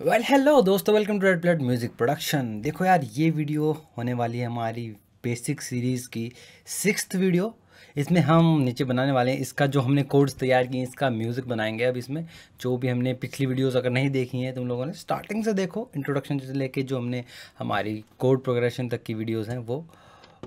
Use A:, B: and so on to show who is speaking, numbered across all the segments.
A: Well hello दोस्तों welcome to red blood music production देखो यार, ये वीडियो होने वाली है हमारी बेसिक सीरीज़ की सिक्स वीडियो इसमें हम नीचे बनाने वाले हैं। इसका जो हमने कोड्स तैयार किए इसका म्यूज़िक बनाएँगे अब इसमें। जो भी हमने पिछली वीडियोस अगर नहीं देखी हैं, तुम लोगों ने स्टार्टिंग से देखो इंट्रोडक्शन से लेके जो हमने हमारी कोड प्रोग्रेशन तक की वीडियोज़ हैं वो।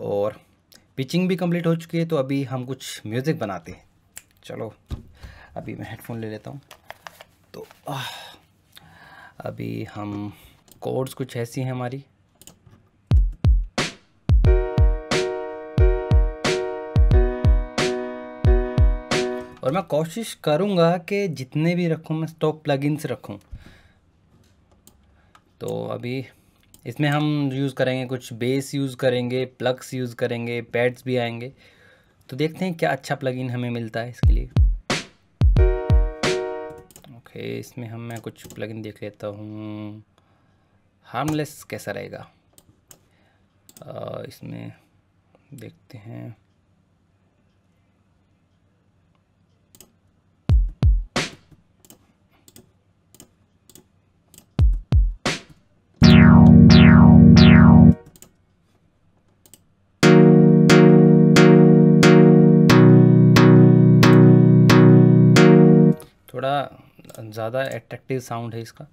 A: और पिचिंग भी कंप्लीट हो चुकी है तो अभी हम कुछ म्यूज़िक बनाते हैं। चलो, अभी मैं हेडफोन ले लेता हूँ। तो आह। अभी हम कोड्स कुछ ऐसी हैं हमारी। और मैं कोशिश करूँगा कि जितने भी रखूँ, मैं स्टॉक प्लगइन्स रखूँ। तो अभी इसमें हम यूज़ करेंगे, कुछ बेस यूज़ करेंगे प्लग्स यूज़ करेंगे पैड्स भी आएँगे। तो देखते हैं क्या अच्छा प्लगइन हमें मिलता है इसके लिए। ओके, इसमें हम, मैं कुछ प्लगइन देख लेता हूँ। हार्मलेस कैसा रहेगा? इसमें देखते हैं। ज़्यादा एट्रैक्टिव साउंड है इसका।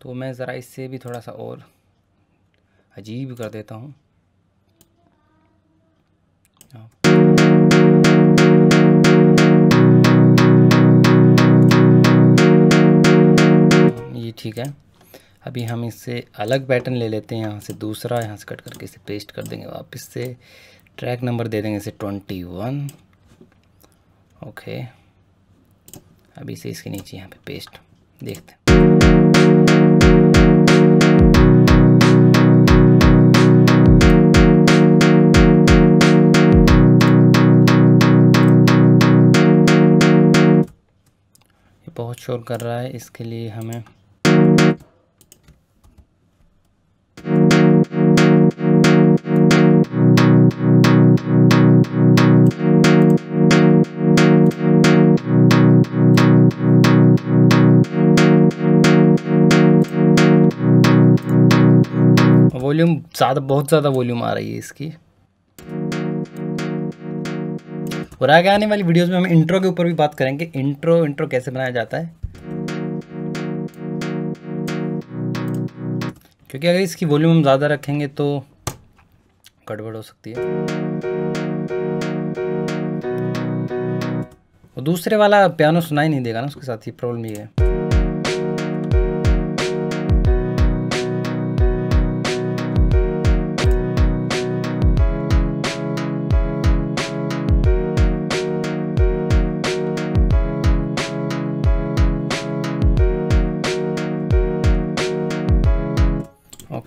A: तो मैं ज़रा इससे भी थोड़ा सा और अजीब कर देता हूँ। ये ठीक है। अभी हम इससे अलग पैटर्न ले लेते हैं। यहाँ से दूसरा, यहाँ से कट करके इसे पेस्ट कर देंगे वापस से। ट्रैक नंबर दे देंगे इसे ट्वेंटी वन ओके अभी से इसके नीचे यहाँ पे पेस्ट देखते हैं। बहुत शोर कर रहा है, इसके लिए हमें वॉल्यूम ज़्यादा, बहुत ज़्यादा वॉल्यूम आ रही है इसकी। और आगे आने वाली वीडियोस में हम इंट्रो के ऊपर भी बात करेंगे। इंट्रो इंट्रो कैसे बनाया जाता है? क्योंकि अगर इसकी वॉल्यूम हम ज़्यादा रखेंगे तो गड़बड़ हो सकती है। और दूसरे वाला पियानो सुनाई नहीं देगा ना, उसके साथ ही प्रॉब्लम ये है।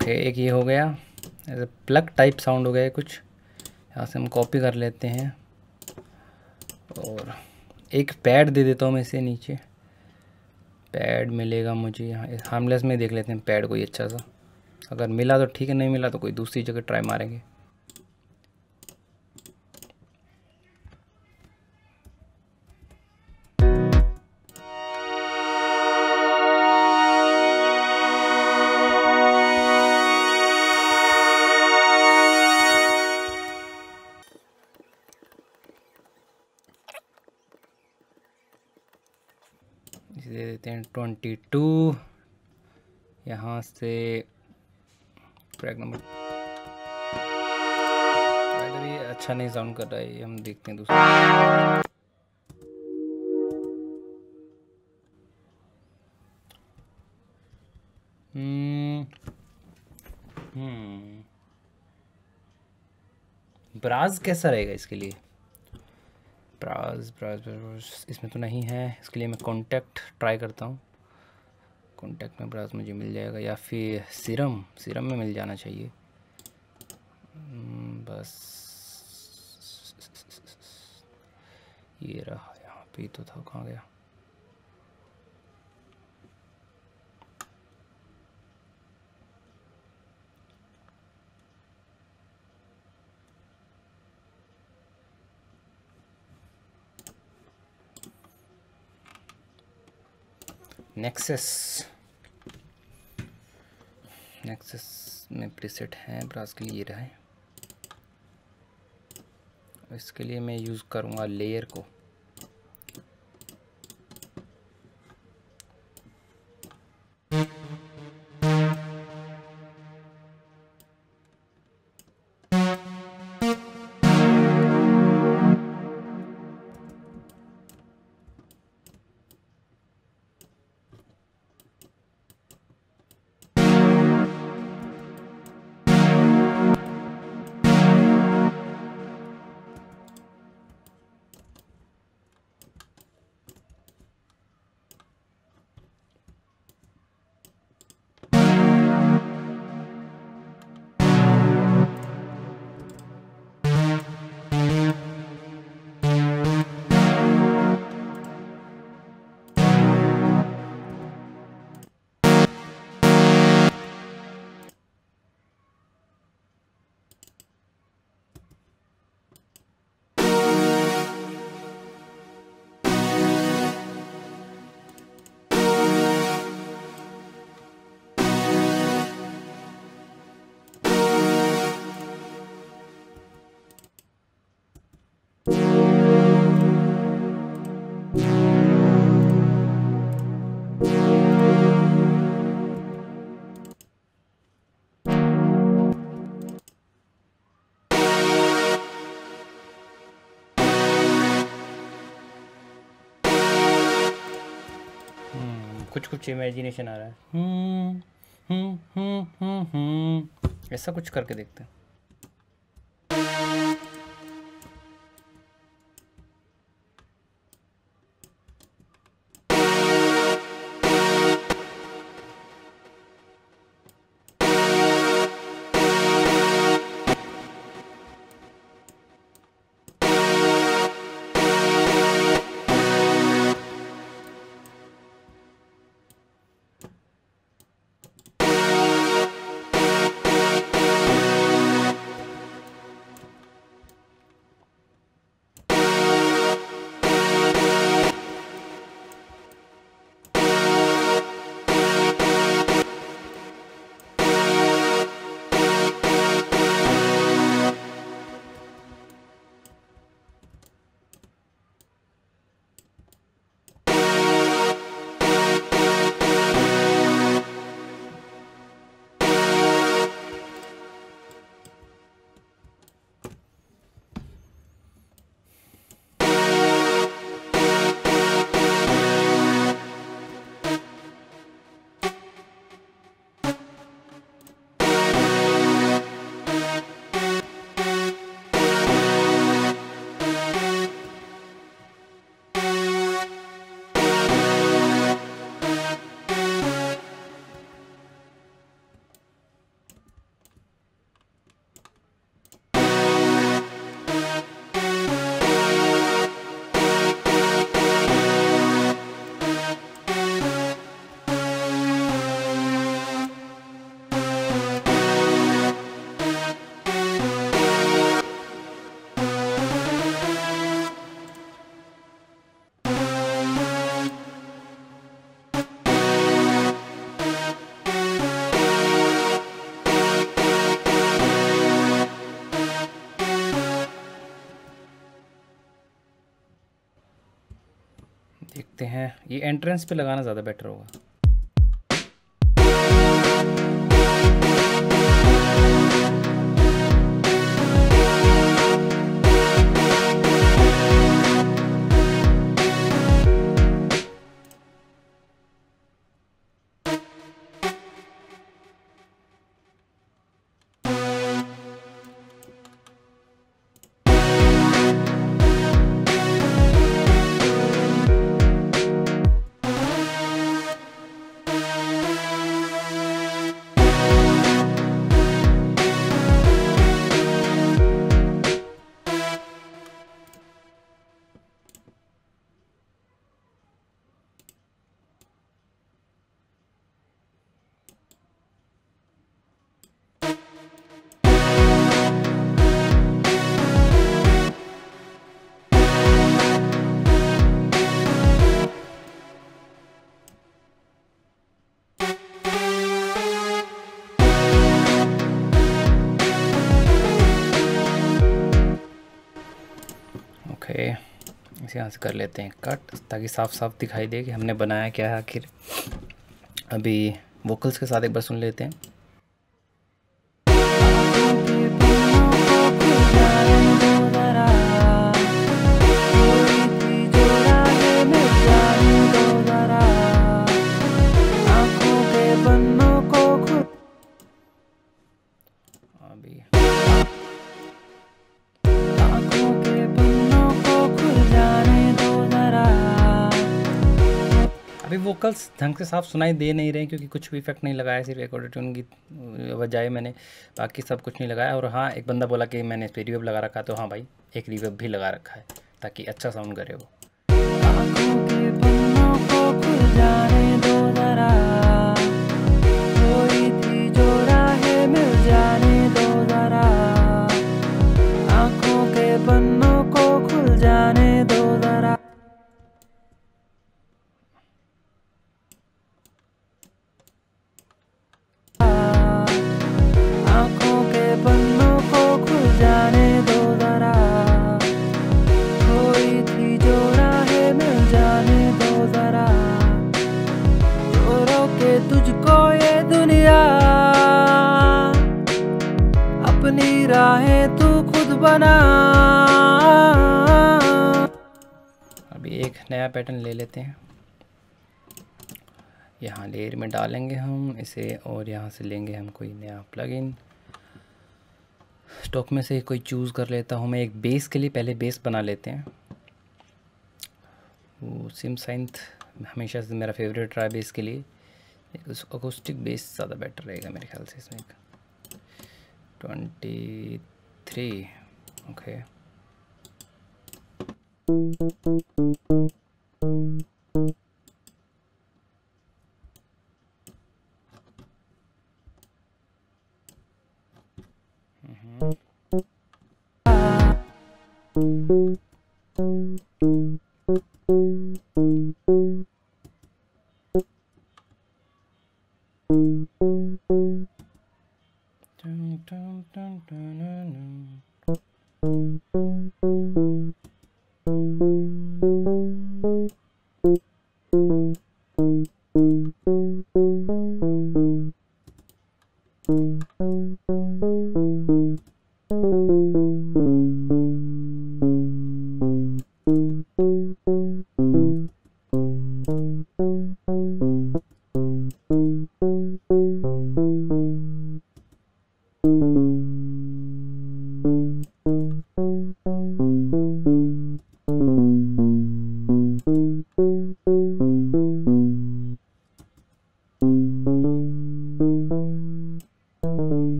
A: ओके, एक ये हो गया। एज प्लग टाइप साउंड हो गया कुछ। यहाँ से हम कॉपी कर लेते हैं। और एक पैड दे देता हूँ मैं इसे नीचे। पैड मिलेगा मुझे यहाँ। हार्मलेस में देख लेते हैं पैड कोई अच्छा सा। अगर मिला तो ठीक है, नहीं मिला तो कोई दूसरी जगह ट्राई मारेंगे। दे देते हैं ट्वेंटी टू। यहाँ से ट्रैक नंबर भी अच्छा नहीं साउंड कर रहा है, ये हम देखते हैं दूसरा। हम्म हम्म। ब्राज कैसा रहेगा इसके लिए? ब्राउज ब्राउज ब्राउज इसमें तो नहीं है। इसके लिए मैं कॉन्टैक्ट ट्राई करता हूँ। कॉन्टैक्ट में ब्राउज मुझे मिल जाएगा या फिर सीरम सीरम में मिल जाना चाहिए। हम्म, बस। ये रहा यहाँ पे तो था कहाँ गया। नेक्सस नेक्सस में प्रीसेट है ब्रास के लिए ये रहा है। इसके लिए मैं यूज़ करूँगा लेयर को। कुछ कुछ इमेजिनेशन आ रहा है हम्म हम्म हम्म। ऐसा कुछ करके देखते हैं एंट्रेंस पे लगाना ज़्यादा बेटर होगा। यहाँ से कर लेते हैं कट, ताकि साफ़ साफ़ दिखाई दे कि हमने बनाया क्या है आखिर। अभी वोकल्स के साथ एक बार सुन लेते हैं। अभी वोकल्स ढंग से साफ़ सुनाई दे नहीं रहे क्योंकि कुछ भी इफ़ेक्ट नहीं लगाया, सिर्फ़ एक ऑडिट्यून की बजाय मैंने, बाकी सब कुछ नहीं लगाया। और हाँ एक बंदा बोला कि मैंने इस पर रिवेब लगा रखा तो हाँ भाई, एक रिवेब भी लगा रखा है, ताकि अच्छा साउंड करे वो। बना। अभी एक नया पैटर्न ले लेते हैं। यहाँ लेयर में डालेंगे हम इसे और यहाँ से लेंगे हम कोई नया प्लगइन स्टॉक में से कोई चूज़ कर लेता हूँ मैं। एक बेस के लिए पहले बेस बना लेते हैं। वो सिम साइंथ हमेशा से मेरा फेवरेट रहा बेस के लिए। अकोस्टिक बेस ज़्यादा बेटर रहेगा मेरे ख्याल से इसमें। 23 okay ठीक है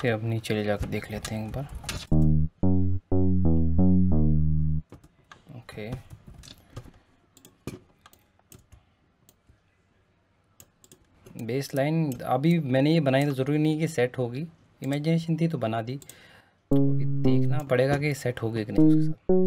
A: इसे अब नीचे ले जाकर देख लेते हैं एक बार। ओके बेस लाइन अभी मैंने ये बनाई तो ज़रूरी नहीं कि सेट होगी। इमेजिनेशन थी तो बना दी। तो देखना पड़ेगा कि सेट होगी कि नहीं उसके साथ।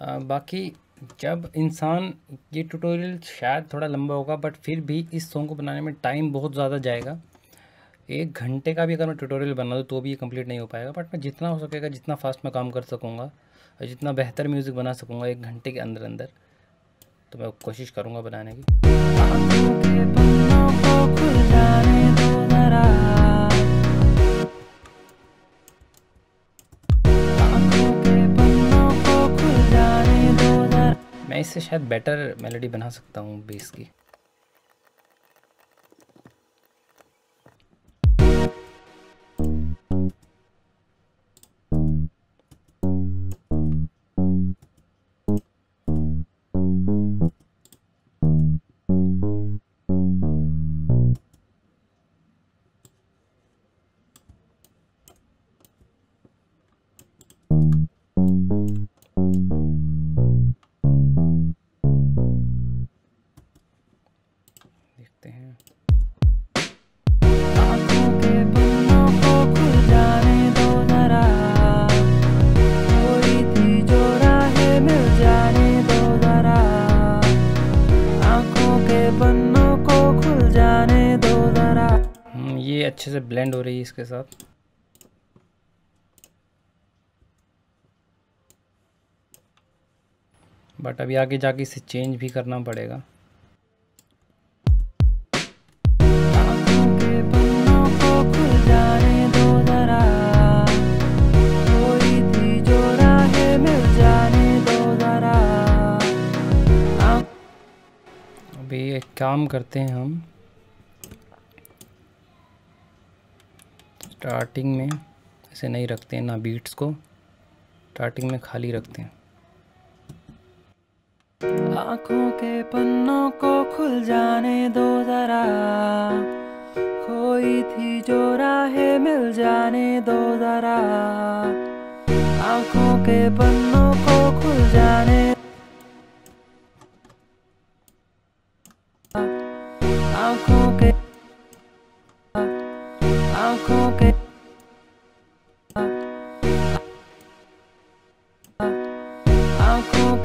A: बाकी जब इंसान ये ट्यूटोरियल शायद थोड़ा लंबा होगा बट फिर भी इस सॉन्ग को बनाने में टाइम बहुत ज़्यादा जाएगा। एक घंटे का भी अगर मैं ट्यूटोरियल बना दूँ तो भी ये कंप्लीट नहीं हो पाएगा बट मैं जितना हो सकेगा, जितना फास्ट मैं काम कर सकूँगा और जितना बेहतर म्यूज़िक बना सकूँगा एक घंटे के अंदर अंदर तो मैं कोशिश करूँगा बनाने की। इससे शायद बेटर मेलोडी बना सकता हूँ बेस की। अच्छे से ब्लेंड हो रही है इसके साथ। बट अभी आगे जाके इसे चेंज भी करना पड़ेगा। अभी एक काम करते हैं हम। स्टार्टिंग में ऐसे नहीं रखते हैं ना बीट्स को स्टार्टिंग में खाली रखते हैं।
B: आँखों के पन्नों को खुल जाने दो जरा। खोई थी जो राहें मिल जाने दो जरा। आँखों के पन्नों को खुल जाने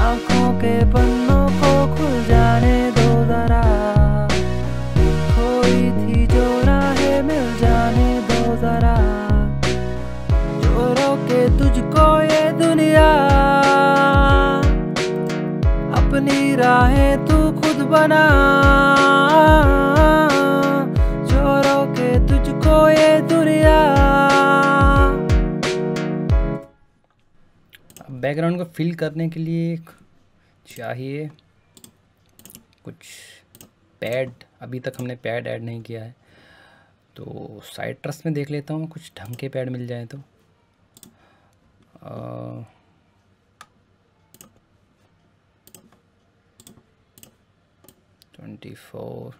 B: आँखों के पन्नों को खुल जाने दो जरा। खोई थी जो राहें मिल जाने दो जरा। जो रोके तुझको ये दुनिया। अपनी राहें तू खुद बना। जो के तुझको ये दुनिया।
A: बैकग्राउंड को फिल करने के लिए चाहिए। कुछ पैड अभी तक हमने पैड ऐड नहीं किया है। तो साइट्रस में देख लेता हूँ, कुछ ढंग के पैड मिल जाए तो। twenty four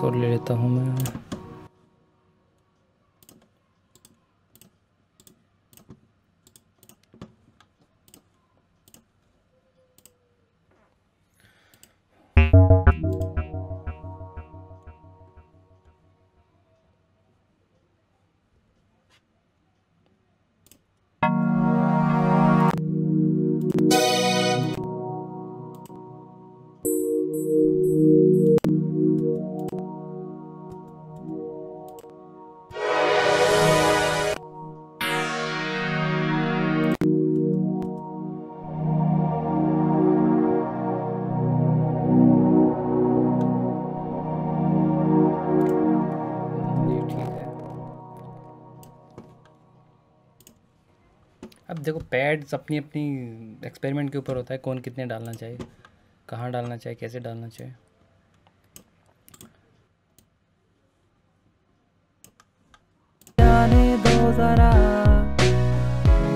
A: और ले लेता हूँ मैं। अब देखो पैड्स अपनी अपनी एक्सपेरिमेंट के ऊपर होता है, कौन कितने डालना चाहिए, कहाँ डालना चाहिए, कैसे डालना चाहिए।
B: दो जरा,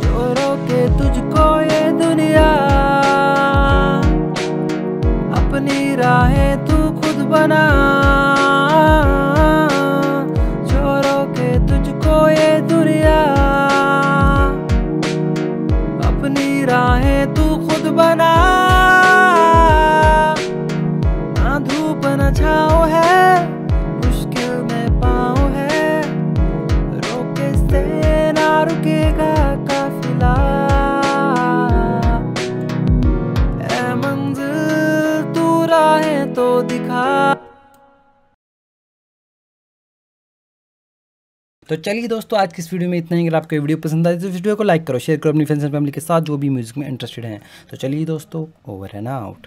B: जो तुझको ये दुनिया। अपनी राहें तू खुद बना।
A: तो चलिए दोस्तों, आज की इस वीडियो में इतना ही। अगर आपको वीडियो पसंद आए तो वीडियो को लाइक करो, शेयर करो, अपनी फ्रेंड्स एंड फैमिली के साथ जो भी म्यूज़िक में इंटरेस्टेड हैं। तो चलिए दोस्तों ओवर एंड आउट